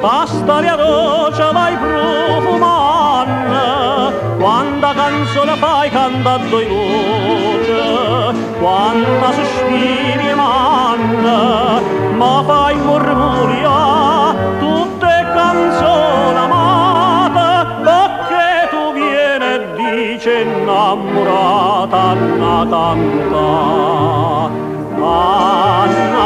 Pastaria dolce vai profumando, quanta canzone fai cantando in voce, quanta sospiri manna, ma fai murmuria tutte canzoni amate, perché tu vieni e dici innamorata, Anna canta, Anna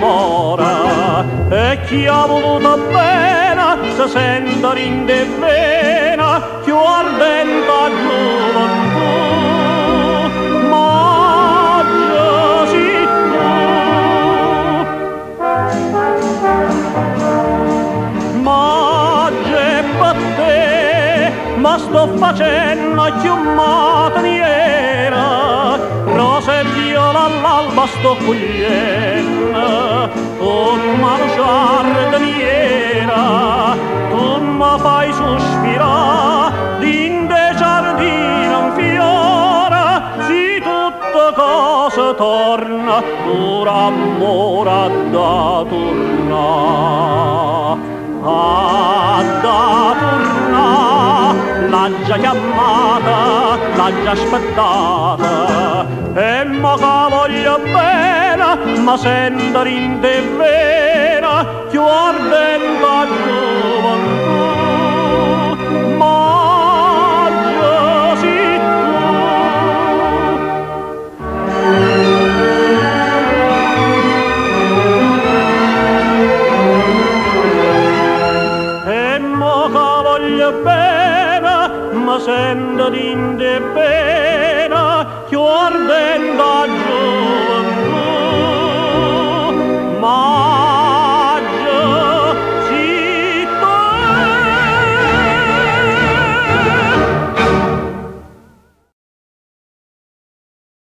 passa e chi ha voluto bene si sente rinde vena, più ardente gioventù. Ma Gesù tu, ma c'è per ma sto facendo chiamata niera, rosa e viola all'alba sto cogliendo Tomma giardiniera, tomma fai sospirare D'inde giardino un fiore, si tutto cosa torna Dura amore da tornare A da tornare, l'ha già chiamata, l'ha già aspettata. E mo che voglio bene, ma sento rinde vera, più ardente gioventù. Ma Gesù tu, bene, ma sento di che or ben